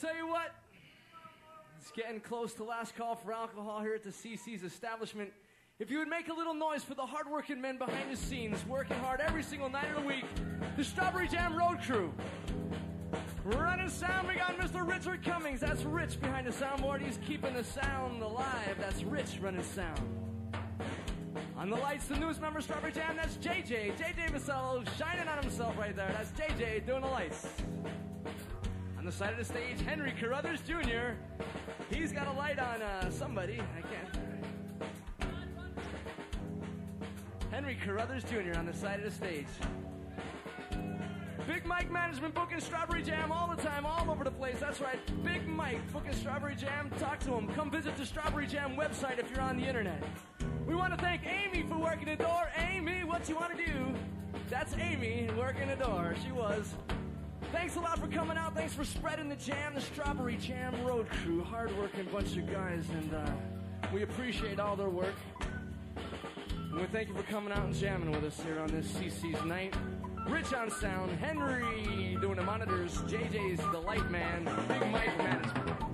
tell you what, it's getting close to last call for alcohol here at the Sea Seas establishment. If you would make a little noise for the hardworking men behind the scenes, working hard every single night of the week, the Strawberry Jam Road Crew. Running sound, we got Mr. Richard Cummings. That's Rich behind the soundboard. He's keeping the sound alive. That's Rich running sound. On the lights, the newest member, Strawberry Jam, that's JJ. JJ Vasello shining on himself right there. That's JJ doing the lights. The side of the stage, Henry Carruthers Jr. He's got a light on uh, somebody. I can't. Henry Carruthers Jr. on the side of the stage. Big Mike Management booking Strawberry Jam all the time, all over the place. That's right. Big Mike booking Strawberry Jam. Talk to him. Come visit the Strawberry Jam website if you're on the internet. We want to thank Amy for working the door. Amy, what you want to do? That's Amy working the door. She was. Thanks a lot for coming out. Thanks for spreading the jam, the Strawberry Jam Road Crew. Hardworking bunch of guys, and uh, we appreciate all their work. And we thank you for coming out and jamming with us here on this Sea Seas night. Rich on sound, Henry doing the monitors, JJ's the light man, Big Mike management.